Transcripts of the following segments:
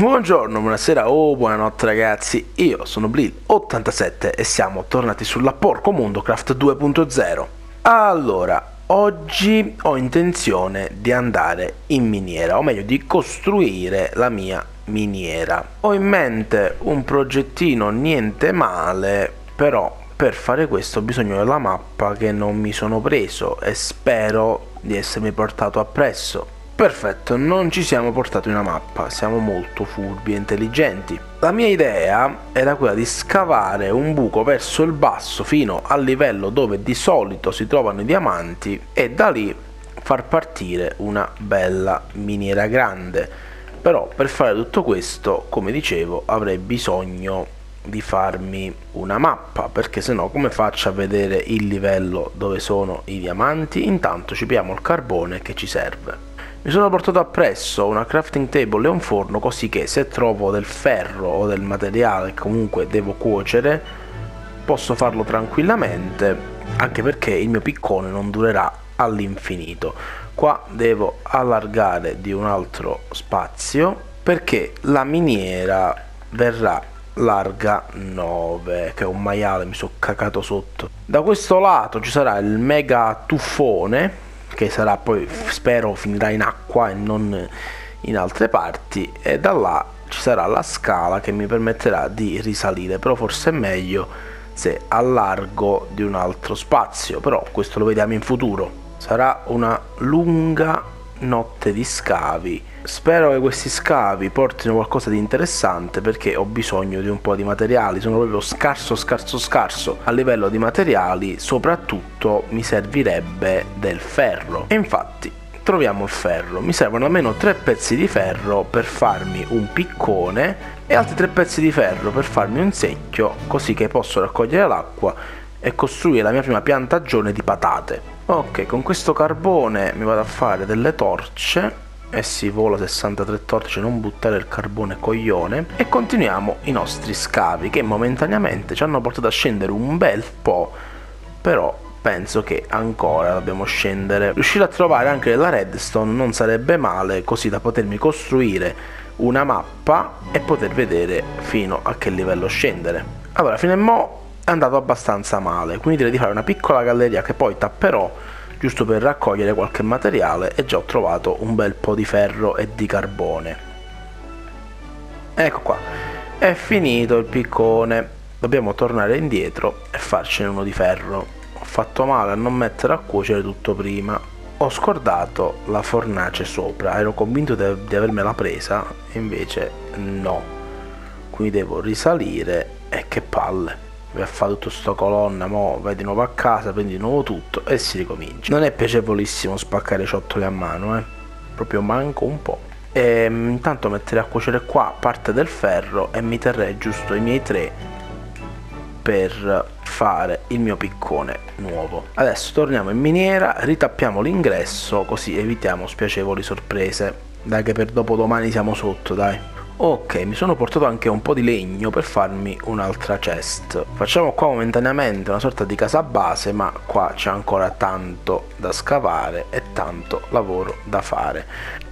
Buongiorno, buonasera o buonanotte ragazzi, io sono Blil87 e siamo tornati sulla Porco Mundo Craft 2.0 Allora, oggi ho intenzione di andare in miniera, o meglio di costruire la mia miniera. Ho in mente un progettino niente male, però per fare questo ho bisogno della mappa che non mi sono preso e spero di essermi portato appresso Perfetto, non ci siamo portati una mappa, siamo molto furbi e intelligenti. La mia idea era quella di scavare un buco verso il basso fino al livello dove di solito si trovano i diamanti e da lì far partire una bella miniera grande. Però per fare tutto questo, come dicevo, avrei bisogno di farmi una mappa perché se no come faccio a vedere il livello dove sono i diamanti intanto ci piamo il carbone che ci serve mi sono portato appresso una crafting table e un forno così che se trovo del ferro o del materiale che comunque devo cuocere posso farlo tranquillamente anche perché il mio piccone non durerà all'infinito. Qua devo allargare di un altro spazio perché la miniera verrà larga 9 che un maiale mi sono cacato sotto da questo lato ci sarà il mega tuffone che sarà poi spero finirà in acqua e non in altre parti e da là ci sarà la scala che mi permetterà di risalire però forse è meglio se allargo di un altro spazio però questo lo vediamo in futuro. Sarà una lunga notte di scavi. Spero che questi scavi portino qualcosa di interessante perché ho bisogno di un po' di materiali. Sono proprio scarso scarso scarso. A livello di materiali soprattutto mi servirebbe del ferro. E infatti troviamo il ferro. Mi servono almeno tre pezzi di ferro per farmi un piccone e altri tre pezzi di ferro per farmi un secchio così che posso raccogliere l'acqua e costruire la mia prima piantagione di patate ok con questo carbone mi vado a fare delle torce e si vola 63 torce non buttare il carbone coglione. E continuiamo i nostri scavi che momentaneamente ci hanno portato a scendere un bel po' però penso che ancora dobbiamo scendere. Riuscire a trovare anche della redstone non sarebbe male così da potermi costruire una mappa e poter vedere fino a che livello scendere. Allora fino a mo' è andato abbastanza male, quindi direi di fare una piccola galleria che poi tapperò giusto per raccogliere qualche materiale e già ho trovato un bel po' di ferro e di carbone. Ecco qua, è finito il piccone, dobbiamo tornare indietro e farcene uno di ferro. Ho fatto male a non mettere a cuocere tutto prima. Ho scordato la fornace sopra, ero convinto di, di avermela presa, invece no. Quindi devo risalire e che palle vai a fare tutto sto colonna, mo vai di nuovo a casa, prendi di nuovo tutto e si ricomincia. Non è piacevolissimo spaccare i a mano, eh. Proprio manco un po'. E ehm, intanto metterei a cuocere qua parte del ferro e mi terrei giusto i miei tre per fare il mio piccone nuovo. Adesso torniamo in miniera, ritappiamo l'ingresso così evitiamo spiacevoli sorprese. Dai che per dopodomani siamo sotto, dai. Ok, mi sono portato anche un po' di legno per farmi un'altra chest. Facciamo qua momentaneamente una sorta di casa base, ma qua c'è ancora tanto da scavare e tanto lavoro da fare.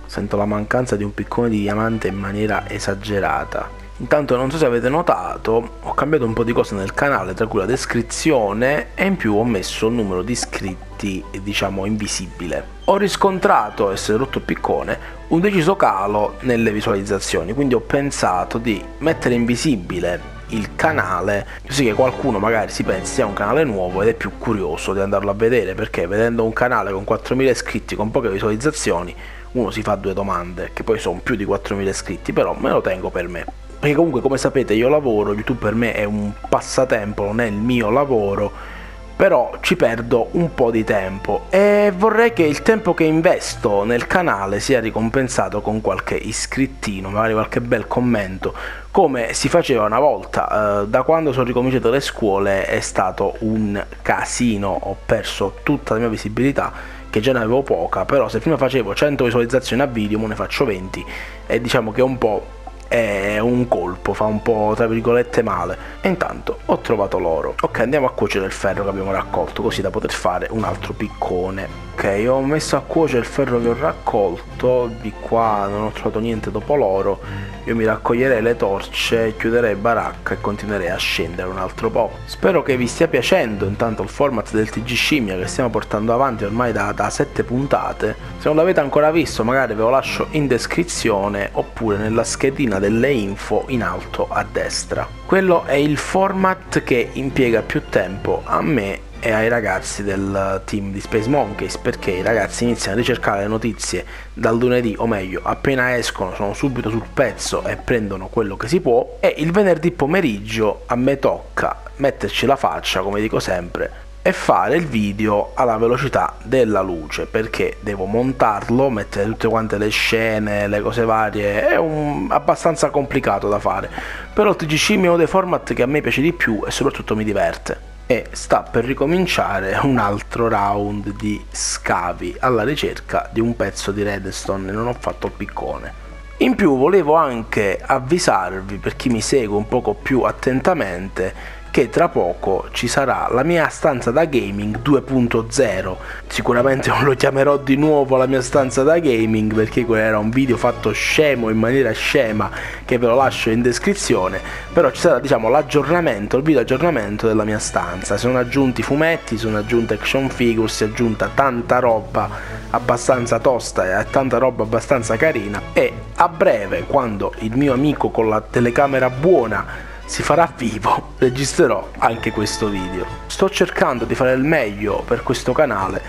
Sento la mancanza di un piccone di diamante in maniera esagerata. Intanto non so se avete notato, ho cambiato un po' di cose nel canale, tra cui la descrizione e in più ho messo il numero di iscritti, diciamo, invisibile. Ho riscontrato, essere rotto il piccone, un deciso calo nelle visualizzazioni, quindi ho pensato di mettere invisibile il canale così che qualcuno magari si pensi sia un canale nuovo ed è più curioso di andarlo a vedere perché vedendo un canale con 4000 iscritti con poche visualizzazioni uno si fa due domande che poi sono più di 4000 iscritti però me lo tengo per me perché comunque come sapete io lavoro youtube per me è un passatempo non è il mio lavoro però ci perdo un po' di tempo e vorrei che il tempo che investo nel canale sia ricompensato con qualche iscrittino, magari qualche bel commento, come si faceva una volta. Eh, da quando sono ricominciate le scuole è stato un casino, ho perso tutta la mia visibilità che già ne avevo poca, però se prima facevo 100 visualizzazioni a video, ora ne faccio 20 e diciamo che un po' è un colpo, fa un po' tra virgolette male. E intanto ho trovato l'oro. Ok, andiamo a cuocere il ferro che abbiamo raccolto così da poter fare un altro piccone Ok, ho messo a cuocere il ferro che ho raccolto, di qua non ho trovato niente dopo l'oro, io mi raccoglierei le torce, chiuderei baracca e continuerei a scendere un altro po'. Spero che vi stia piacendo intanto il format del TG Scimmia che stiamo portando avanti ormai da, da 7 puntate. Se non l'avete ancora visto magari ve lo lascio in descrizione oppure nella schedina delle info in alto a destra. Quello è il format che impiega più tempo a me e ai ragazzi del team di Space Monkeys perché i ragazzi iniziano a ricercare le notizie dal lunedì o meglio appena escono sono subito sul pezzo e prendono quello che si può e il venerdì pomeriggio a me tocca metterci la faccia come dico sempre e fare il video alla velocità della luce perché devo montarlo, mettere tutte quante le scene, le cose varie, è un, abbastanza complicato da fare, però TGC è uno dei format che a me piace di più e soprattutto mi diverte e sta per ricominciare un altro round di scavi alla ricerca di un pezzo di redstone non ho fatto il piccone. In più volevo anche avvisarvi per chi mi segue un poco più attentamente che tra poco ci sarà la mia stanza da gaming 2.0. Sicuramente non lo chiamerò di nuovo la mia stanza da gaming perché quello era un video fatto scemo in maniera scema che ve lo lascio in descrizione, però ci sarà diciamo l'aggiornamento, il video aggiornamento della mia stanza. Sono aggiunti fumetti, sono aggiunte action figure, si è aggiunta tanta roba abbastanza tosta e tanta roba abbastanza carina e a breve quando il mio amico con la telecamera buona si farà vivo, registrerò anche questo video. Sto cercando di fare il meglio per questo canale,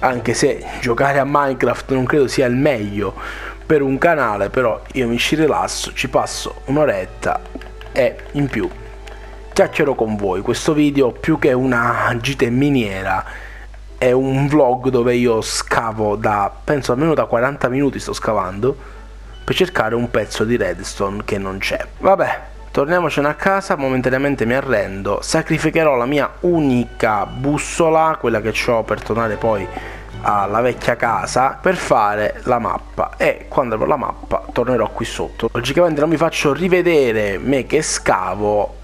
anche se giocare a Minecraft non credo sia il meglio per un canale, però io mi ci rilasso, ci passo un'oretta e in più chiacchiero con voi. Questo video più che una gita in miniera è un vlog dove io scavo da penso almeno da 40 minuti sto scavando per cercare un pezzo di redstone che non c'è. Vabbè, Torniamocene a casa, momentaneamente mi arrendo, sacrificherò la mia unica bussola, quella che ho per tornare poi alla vecchia casa per fare la mappa. E quando avrò la mappa tornerò qui sotto. Logicamente non mi faccio rivedere me che scavo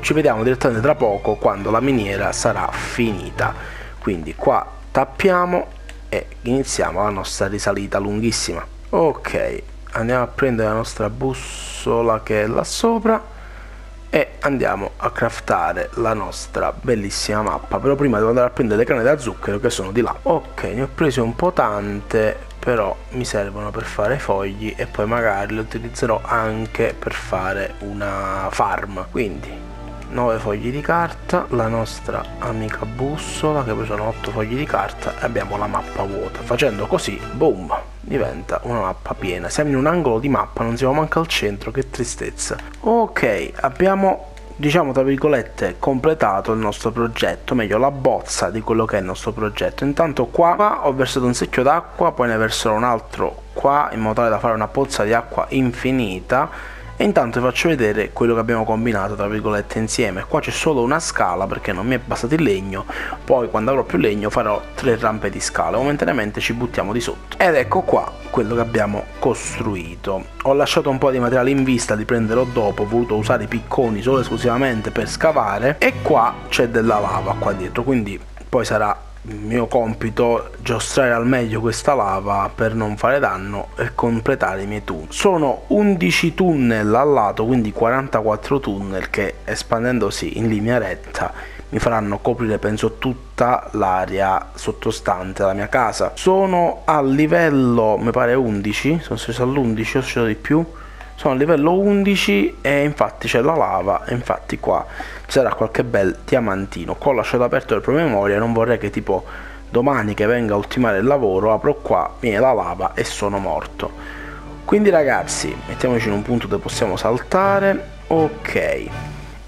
ci vediamo direttamente tra poco quando la miniera sarà finita. Quindi qua tappiamo e iniziamo la nostra risalita lunghissima. Ok andiamo a prendere la nostra bussola che è là sopra e andiamo a craftare la nostra bellissima mappa. Però prima devo andare a prendere le canne da zucchero che sono di là. Ok ne ho prese un po' tante però mi servono per fare fogli e poi magari le utilizzerò anche per fare una farm. Quindi 9 fogli di carta la nostra amica bussola che poi sono 8 fogli di carta e abbiamo la mappa vuota. Facendo così boom diventa una mappa piena. Siamo in un angolo di mappa non siamo manca al centro che tristezza. Ok abbiamo diciamo tra virgolette completato il nostro progetto meglio la bozza di quello che è il nostro progetto. Intanto qua ho versato un secchio d'acqua poi ne verserò un altro qua in modo tale da fare una pozza di acqua infinita e intanto vi faccio vedere quello che abbiamo combinato tra virgolette insieme. Qua c'è solo una scala perché non mi è bastato il legno. Poi quando avrò più legno farò tre rampe di scala. Momentaneamente ci buttiamo di sotto. Ed ecco qua quello che abbiamo costruito. Ho lasciato un po' di materiale in vista li prenderò dopo. Ho voluto usare i picconi solo esclusivamente per scavare. E qua c'è della lava qua dietro quindi poi sarà mio compito giostrare al meglio questa lava per non fare danno e completare i miei tunnel. Sono 11 tunnel al lato, quindi 44 tunnel che espandendosi in linea retta mi faranno coprire penso tutta l'area sottostante alla mia casa. Sono a livello, mi pare 11, sono sceso all'11 o sceso di più sono a livello 11 e infatti c'è la lava e infatti qua ci sarà qualche bel diamantino. Qua ho lasciato aperto il promemoria non vorrei che tipo domani che venga a ultimare il lavoro apro qua viene la lava e sono morto. Quindi ragazzi mettiamoci in un punto dove possiamo saltare. Ok.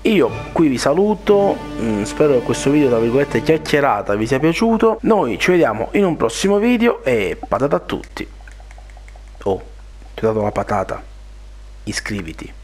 Io qui vi saluto, mm, spero che questo video tra virgolette chiacchierata vi sia piaciuto, noi ci vediamo in un prossimo video e patata a tutti. Oh, ti ho dato la patata iscriviti.